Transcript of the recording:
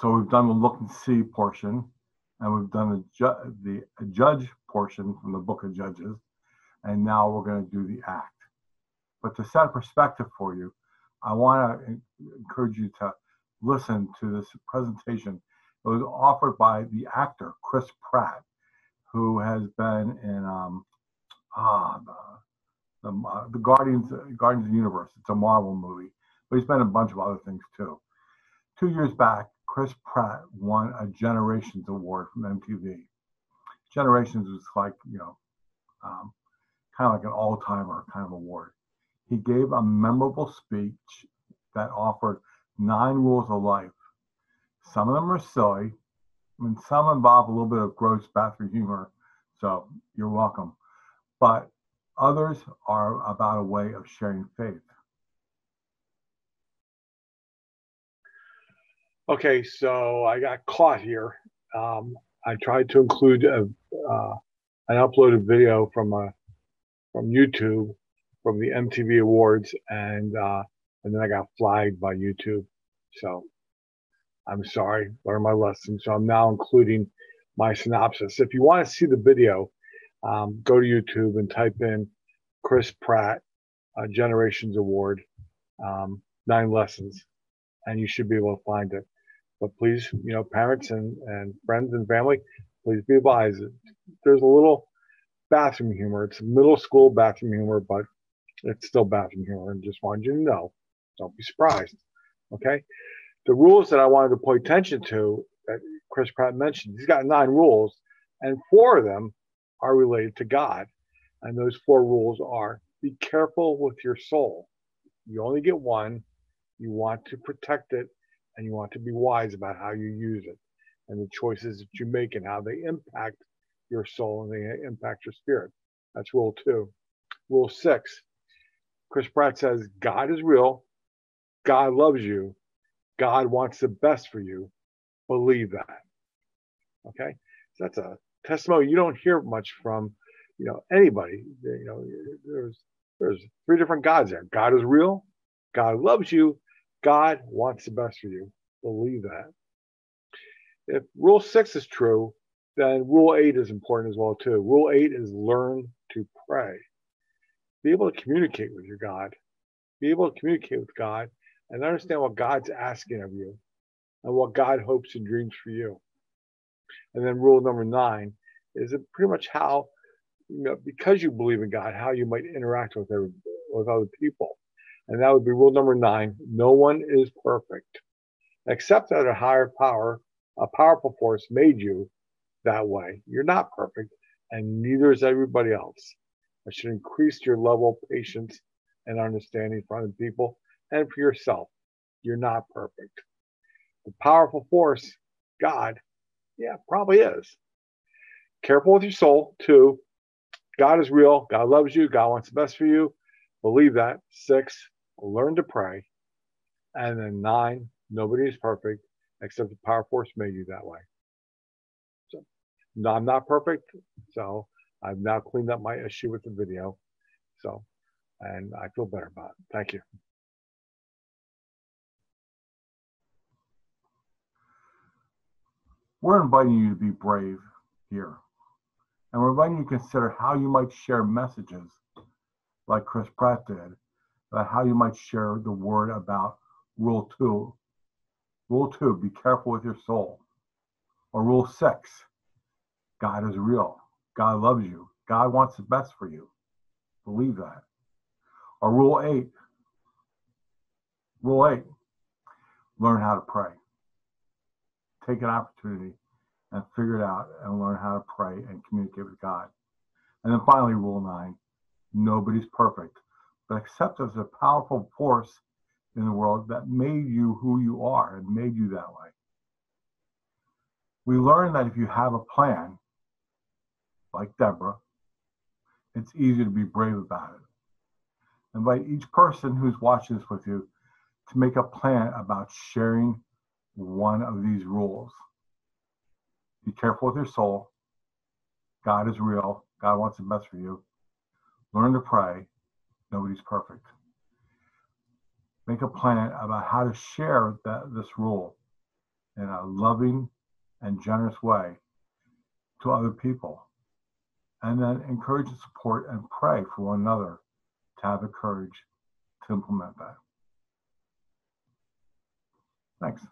so we've done the look and see portion, and we've done the, ju- the judge portion from the book of Judges, and now we're going to do the act. But to set perspective for you, I want to encourage you to listen to this presentation. It was offered by the actor Chris Pratt, who has been in um, ah, the, the, uh, the Guardians Guardians of the Universe. It's a Marvel movie, but he's been in a bunch of other things too. Two years back, Chris Pratt won a Generations Award from MTV. Generations is like you know, um, kind of like an all-timer kind of award. He gave a memorable speech that offered nine rules of life. Some of them are silly, and some involve a little bit of gross bathroom humor, so you're welcome. But others are about a way of sharing faith. Okay, so I got caught here. Um, I tried to include a, uh, an uploaded video from a from YouTube from the MTV Awards, and uh, and then I got flagged by YouTube. So I'm sorry, learned my lesson. So I'm now including my synopsis. If you want to see the video, um, go to YouTube and type in Chris Pratt uh, Generations Award, um, nine lessons, and you should be able to find it. But please, you know, parents and, and friends and family, please be advised. There's a little bathroom humor. It's middle school bathroom humor, but it's still bathroom humor. And just wanted you to know. Don't be surprised. Okay the rules that I wanted to pay attention to that Chris Pratt mentioned, he's got nine rules, and four of them are related to God. And those four rules are be careful with your soul. You only get one. You want to protect it, and you want to be wise about how you use it and the choices that you make and how they impact your soul and they impact your spirit. That's rule two. Rule six Chris Pratt says, God is real. God loves you God wants the best for you. Believe that. Okay, so that's a testimony you don't hear much from, you know, anybody. You know, there's there's three different gods there. God is real. God loves you. God wants the best for you. Believe that. If rule six is true, then rule eight is important as well too. Rule eight is learn to pray. Be able to communicate with your God. Be able to communicate with God and understand what God's asking of you and what God hopes and dreams for you. And then rule number nine is pretty much how, you know, because you believe in God, how you might interact with every, with other people. And that would be rule number nine. No one is perfect, except that a higher power, a powerful force made you that way. You're not perfect, and neither is everybody else. That should increase your level of patience and understanding for other people and for yourself. You're not perfect. The powerful force, God, yeah, probably is. Careful with your soul, too. God is real. God loves you. God wants the best for you. Believe that. Six, learn to pray. And then nine, nobody is perfect except the power force made you that way. So no, I'm not perfect. So I've now cleaned up my issue with the video. So, and I feel better about it. Thank you. We're inviting you to be brave here. And we're inviting you to consider how you might share messages like Chris Pratt did, about how you might share the word about rule two. Rule two, be careful with your soul. Or rule six, God is real. God loves you. God wants the best for you. Believe that. Or rule eight, rule eight, learn how to pray take an opportunity and figure it out and learn how to pray and communicate with God. And then finally, rule nine nobody's perfect, but accept as a powerful force in the world that made you who you are and made you that way. We learn that if you have a plan, like Deborah, it's easy to be brave about it. Invite each person who's watching this with you to make a plan about sharing one of these rules. Be careful with your soul. God is real. God wants the best for you. Learn to pray. Nobody's perfect. Make a plan about how to share that, this rule in a loving and generous way to other people. And then encourage and support and pray for one another to have the courage to implement that. Thanks.